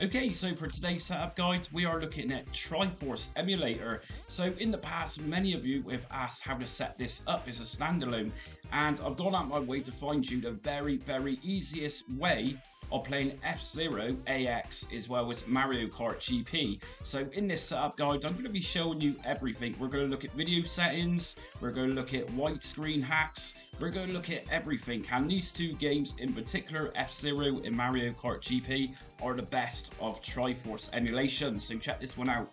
Okay, so for today's setup guide, we are looking at Triforce Emulator. So in the past, many of you have asked how to set this up as a standalone, and I've gone out my way to find you the very, very easiest way of playing F-Zero AX as well as Mario Kart GP. So in this setup guide, I'm going to be showing you everything. We're going to look at video settings, we're going to look at widescreen hacks, we're going to look at everything. And these two games in particular, F-Zero and Mario Kart GP, are the best of Triforce emulation. So check this one out.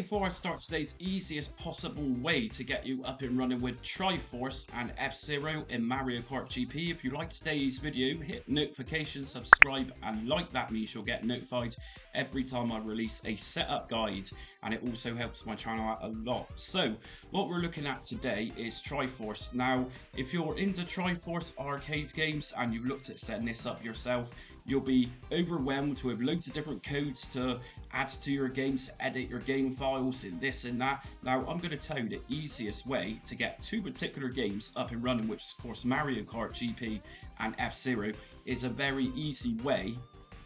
Before I start today's easiest possible way to get you up and running with Triforce and F-Zero in Mario Kart GP, if you like today's video, hit notification, subscribe and like that means you'll get notified every time I release a setup guide and it also helps my channel out a lot. So what we're looking at today is Triforce. Now if you're into Triforce arcade games and you've looked at setting this up yourself, you'll be overwhelmed with loads of different codes to add to your games, edit your game files and this and that. Now I'm going to tell you the easiest way to get two particular games up and running, which is of course Mario Kart GP and F-Zero, is a very easy way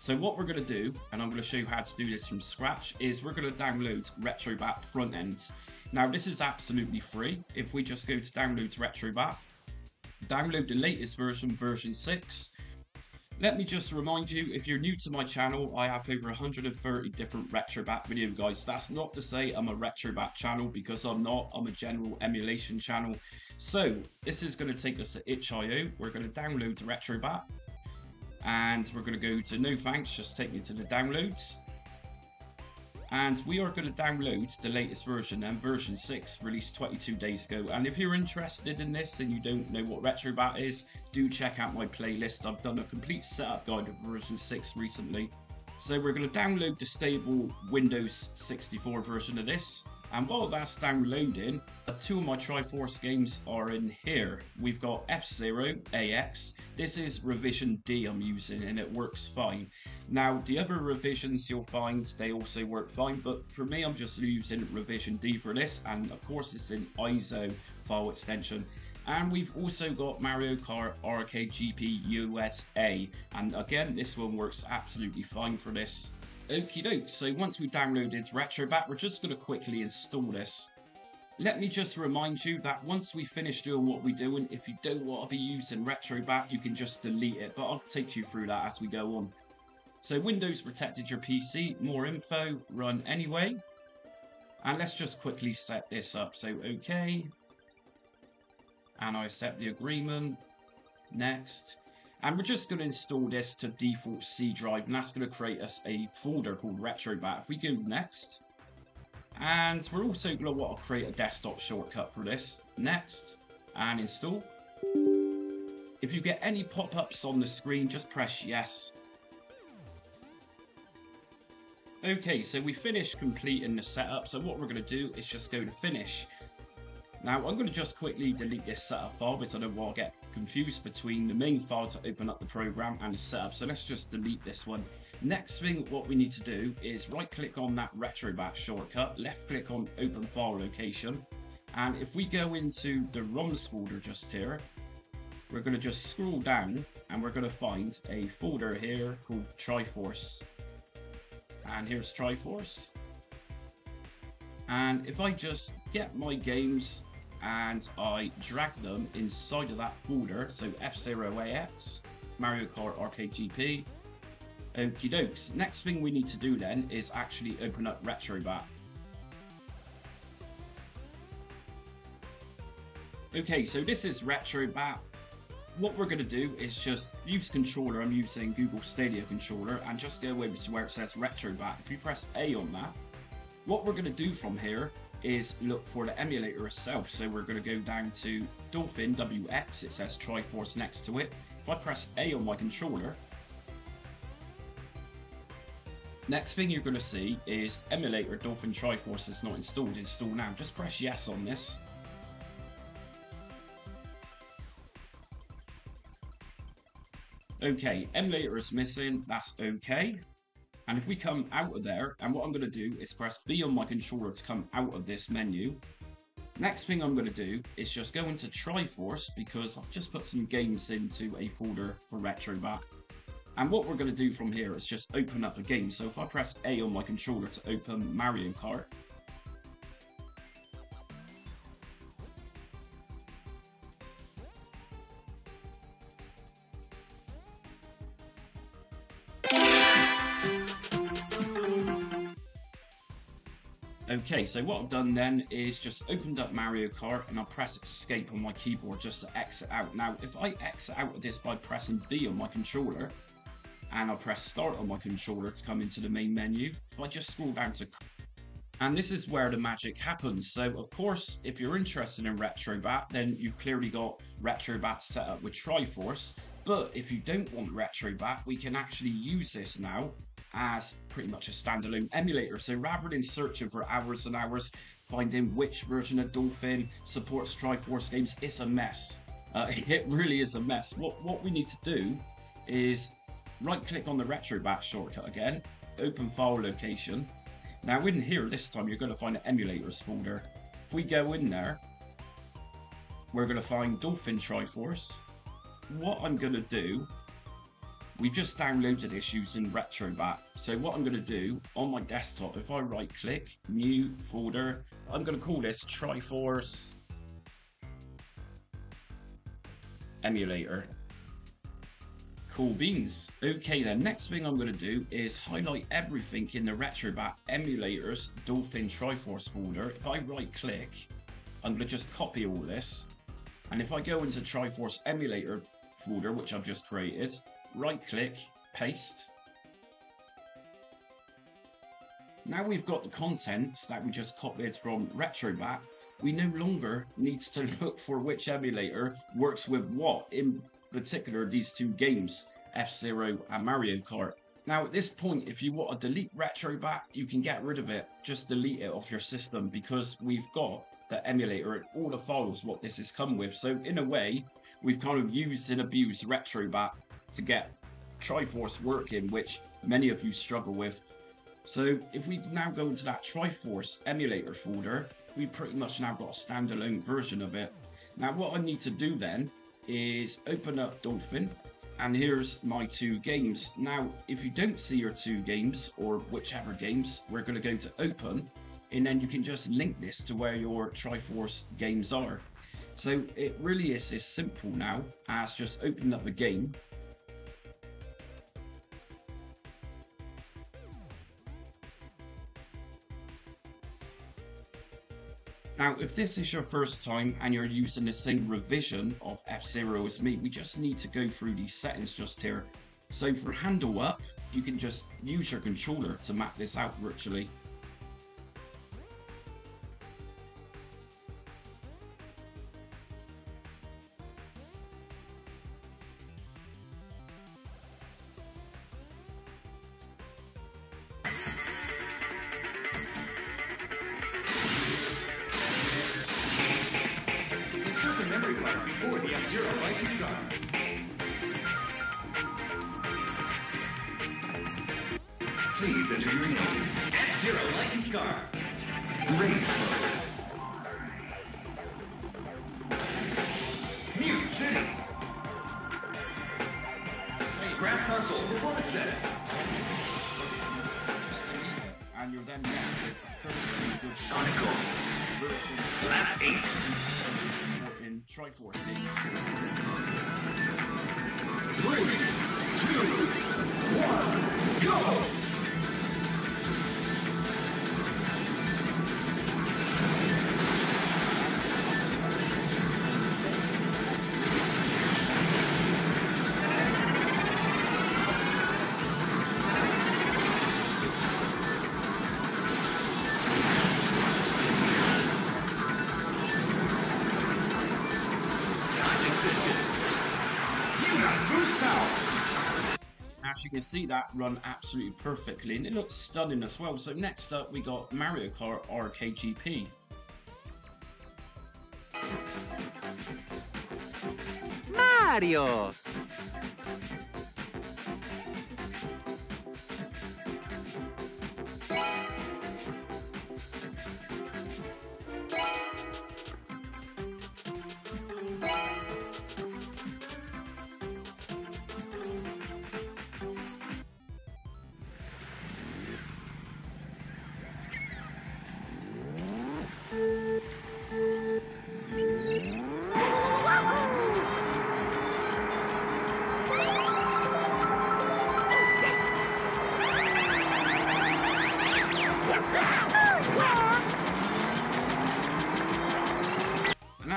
so what we're going to do, and I'm going to show you how to do this from scratch, is we're going to download RetroBat front end. Now this is absolutely free. If we just go to download RetroBat, download the latest version, version 6, let me just remind you, if you're new to my channel, I have over 130 different RetroBat video guides. That's not to say I'm a RetroBat channel, because I'm not. I'm a general emulation channel. So, this is going to take us to itch.io. We're going to download RetroBat. And we're going to go to no thanks, just take me to the downloads and we are going to download the latest version and version 6 released 22 days ago. And if you're interested in this and you don't know what retrobat is do check out my playlist. I've done a complete setup guide of version 6 recently. So we're going to download the stable windows 64 version of this and while that's downloading, two of my Triforce games are in here. We've got F-Zero AX. This is revision D I'm using and it works fine. Now, the other revisions you'll find, they also work fine, but for me, I'm just using revision D for this. And of course, it's an ISO file extension. And we've also got Mario Kart Arcade USA. And again, this one works absolutely fine for this. Okie doke, so once we've downloaded RetroBat, we're just going to quickly install this. Let me just remind you that once we finish doing what we're doing, if you don't want to be using RetroBat, you can just delete it, but I'll take you through that as we go on. So Windows protected your PC, more info, run anyway. And let's just quickly set this up. So OK. And I accept the agreement. Next. And we're just going to install this to default C drive, and that's going to create us a folder called RetroBat. If we go next, and we're also going to want to create a desktop shortcut for this. Next, and install. If you get any pop-ups on the screen, just press yes. Okay, so we finished completing the setup, so what we're going to do is just go to finish. Now, I'm going to just quickly delete this setup file because I don't want to get confused between the main file to open up the program and the setup. So let's just delete this one. Next thing, what we need to do is right click on that RetroBat shortcut, left click on open file location. And if we go into the ROMs folder just here, we're going to just scroll down and we're going to find a folder here called Triforce. And here's Triforce. And if I just get my games and I drag them inside of that folder. So F-Zero AX, Mario Kart Arcade GP. Okie dokes. Next thing we need to do then is actually open up RetroBat. Okay, so this is RetroBat. What we're going to do is just use controller. I'm using Google Stadia controller and just go over to where it says RetroBat. If you press A on that, what we're going to do from here is look for the emulator itself. So we're going to go down to Dolphin WX, it says Triforce next to it. If I press A on my controller, next thing you're going to see is emulator Dolphin Triforce is not installed. Install now. Just press yes on this. Okay, emulator is missing, that's okay. And if we come out of there, and what I'm going to do is press B on my controller to come out of this menu. Next thing I'm going to do is just go into Triforce because I've just put some games into a folder for Retrobat. And what we're going to do from here is just open up a game. So if I press A on my controller to open Mario Kart, Okay, so what I've done then is just opened up Mario Kart and I'll press escape on my keyboard just to exit out. Now, if I exit out of this by pressing B on my controller, and I'll press start on my controller to come into the main menu, I just scroll down to and this is where the magic happens. So of course, if you're interested in Retrobat, then you've clearly got Retrobat set up with Triforce. But if you don't want Retrobat, we can actually use this now as pretty much a standalone emulator. So rather than searching for hours and hours, finding which version of Dolphin supports Triforce games, it's a mess. Uh, it really is a mess. What, what we need to do is right click on the Retrobat shortcut again, open file location. Now in here this time you're going to find an emulators folder. If we go in there, we're going to find Dolphin Triforce. What I'm going to do We've just downloaded this using Retrobat. So what I'm going to do on my desktop, if I right click, new folder, I'm going to call this Triforce Emulator. Cool beans. Okay then, next thing I'm going to do is highlight everything in the Retrobat emulators Dolphin Triforce folder. If I right click, I'm to just copy all this. And if I go into Triforce emulator folder, which I've just created, right click, paste. Now we've got the contents that we just copied from Retrobat, we no longer need to look for which emulator works with what, in particular these two games, F-Zero and Mario Kart. Now at this point, if you want to delete Retrobat, you can get rid of it. Just delete it off your system because we've got the emulator and all the files what this has come with. So in a way, we've kind of used and abused Retrobat to get Triforce working, which many of you struggle with. So if we now go into that Triforce emulator folder, we pretty much now got a standalone version of it. Now what I need to do then is open up Dolphin and here's my two games. Now if you don't see your two games or whichever games, we're going to go to open and then you can just link this to where your Triforce games are. So it really is as simple now as just opening up a game Now, if this is your first time and you're using the same revision of F-Zero as me, we just need to go through these settings just here. So for handle up, you can just use your controller to map this out virtually. Before the F-Zero license drop. Please enter your name. F-Zero license car. Race. Mute City. Graph console performance set. And you're then Sonical. Lap 8. Triforce Three, two, one, go! You can see, that run absolutely perfectly, and it looks stunning as well. So next up, we got Mario Kart Arcade GP. Mario!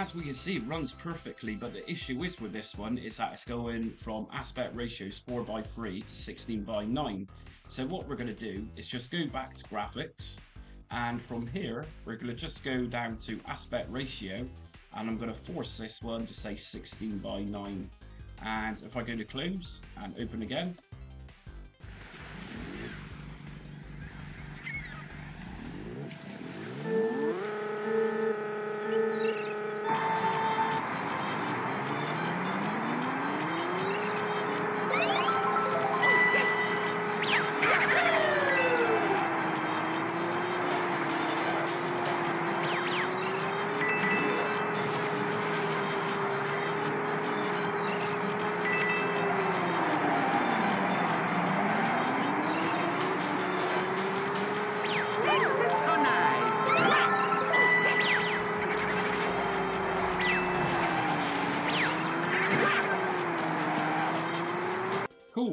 As we can see, it runs perfectly, but the issue is with this one is that it's going from aspect ratios 4 by 3 to 16 by 9. So what we're going to do is just go back to graphics, and from here, we're going to just go down to aspect ratio, and I'm going to force this one to say 16 by 9. And if I go to close and open again,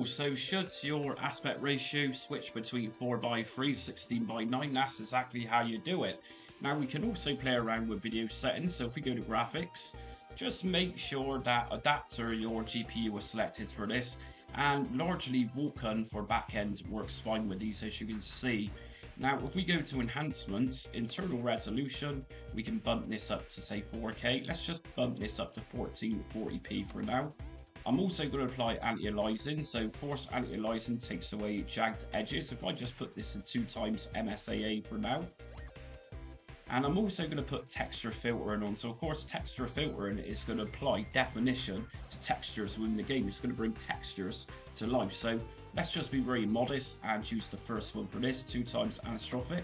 So should your aspect ratio switch between 4 by 3 16 by 9 that's exactly how you do it. Now we can also play around with video settings, so if we go to graphics, just make sure that adapter your GPU was selected for this, and largely Vulkan for backend works fine with these as you can see. Now if we go to enhancements, internal resolution, we can bump this up to say 4K, let's just bump this up to 1440p for now. I'm also going to apply anti-aliasing. So of course anti-aliasing takes away jagged edges. If I just put this in two times MSAA for now. And I'm also going to put texture filtering on. So of course texture filtering is going to apply definition to textures within the game. It's going to bring textures to life. So let's just be very modest and use the first one for this, two times anisotropic.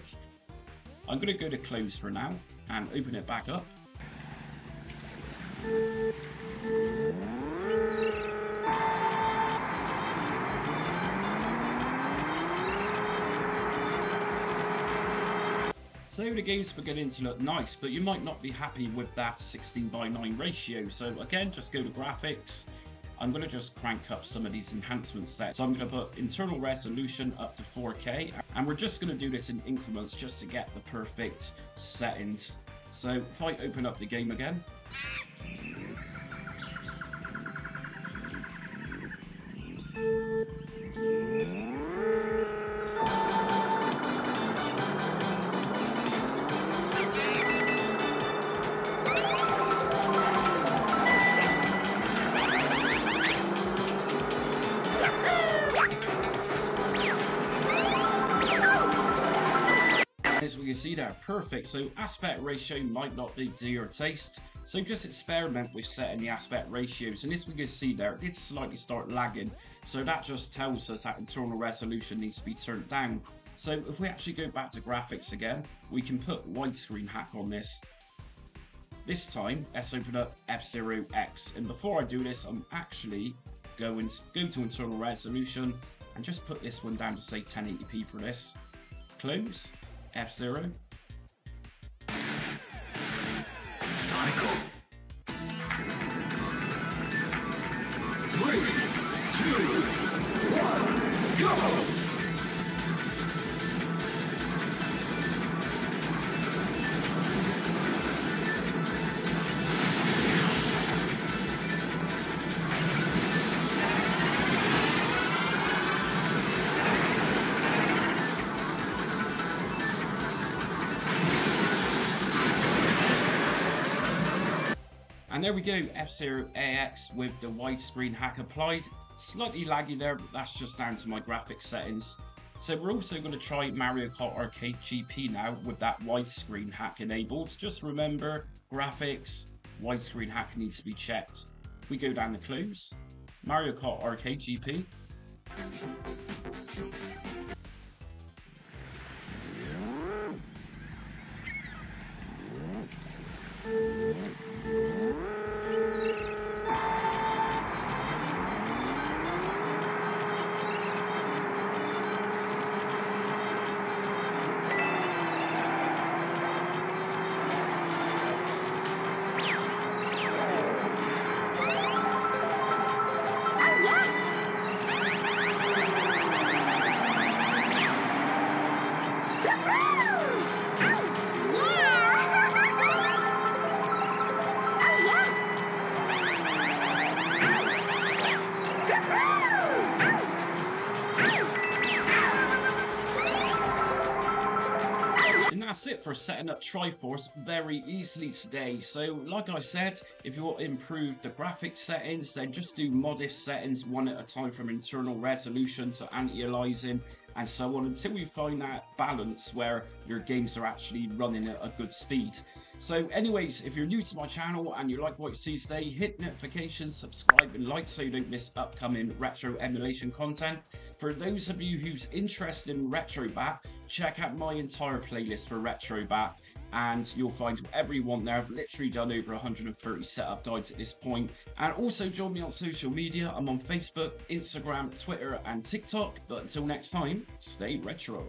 I'm going to go to close for now and open it back up. So the game's beginning to look nice, but you might not be happy with that 16 by 9 ratio. So again, just go to graphics. I'm going to just crank up some of these enhancement sets. So I'm going to put internal resolution up to 4K. And we're just going to do this in increments just to get the perfect settings. So if I open up the game again, we can see there, perfect. So aspect ratio might not be to your taste. So just experiment with setting the aspect ratios. And as we can see there, it did slightly start lagging. So that just tells us that internal resolution needs to be turned down. So if we actually go back to graphics again, we can put widescreen hack on this. This time, let's open up F-Zero X. And before I do this, I'm actually going to go to internal resolution and just put this one down to say 1080p for this. Close. F-Zero. Cycle. There we go, F-Zero AX with the widescreen hack applied. Slightly laggy there, but that's just down to my graphics settings. So we're also going to try Mario Kart Arcade GP now with that widescreen hack enabled. Just remember, graphics, widescreen hack needs to be checked. We go down the clues. Mario Kart Arcade GP. That's it for setting up Triforce very easily today. So like I said, if you want to improve the graphics settings, then just do modest settings one at a time from internal resolution to anti-aliasing and so on until you find that balance where your games are actually running at a good speed. So anyways, if you're new to my channel and you like what you see today, hit notifications, subscribe and like so you don't miss upcoming retro emulation content. For those of you who's interested in RetroBat, check out my entire playlist for RetroBat and you'll find whatever you want there. I've literally done over 130 setup guides at this point. And also join me on social media. I'm on Facebook, Instagram, Twitter and TikTok. But until next time, stay retro.